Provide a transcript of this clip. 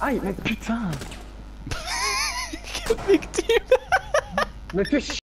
Aïe, mais putain. Quelle victime Mais fais